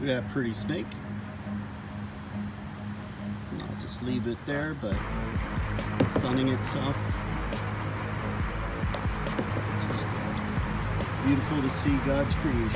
Look at that pretty snake. I'll just leave it there, but sunning itself. Just uh, beautiful to see God's creation.